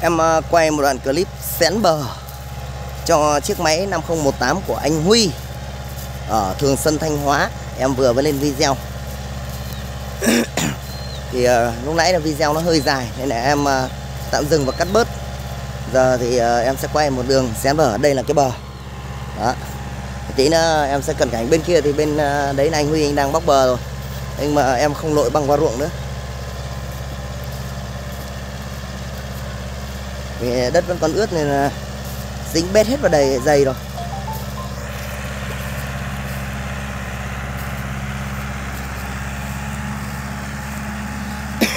Em ờ, quay một đoạn clip xén bờ cho chiếc máy 5018 của anh Huy ở Thường Xuân Thanh Hóa. Em vừa mới lên video. thì uh, lúc nãy là video nó hơi dài nên là em uh, tạm dừng và cắt bớt. Giờ thì uh, em sẽ quay một đường xén bờ. Đây là cái bờ. Đó. Tí nữa em sẽ cần cảnh bên kia thì bên uh, đấy là anh Huy anh đang bóc bờ rồi. Nhưng mà em không lội băng qua ruộng nữa. Vì đất vẫn còn ướt nên là dính bết hết vào đầy, dày rồi.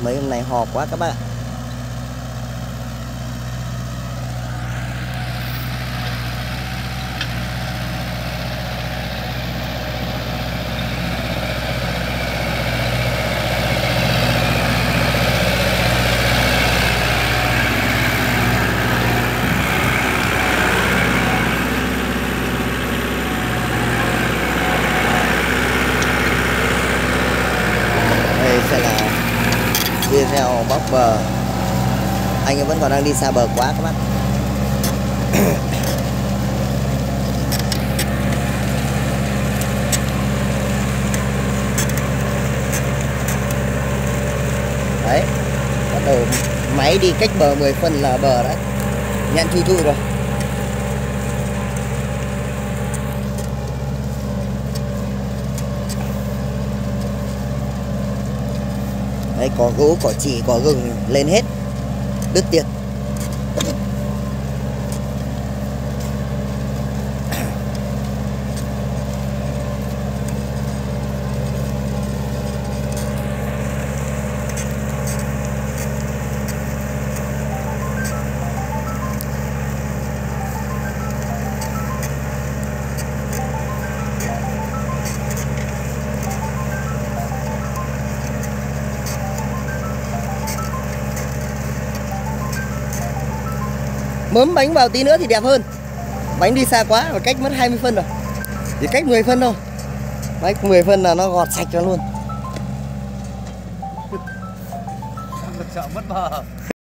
Mấy hôm nay hò quá các bạn đây sẽ là theo bóc bờ. Anh ấy vẫn còn đang đi xa bờ quá các bác. Đấy, bắt đầu máy đi cách bờ 10 phân là bờ đấy. Nhận chui chui rồi. Đấy có gỗ có chỉ có gừng lên hết. Đứt tiệt mớm bánh vào tí nữa thì đẹp hơn. Bánh đi xa quá và cách mất 20 phân rồi. Chỉ cách 10 phân thôi. Cách 10 phân là nó gọt sạch ra luôn. Sợ mất bờ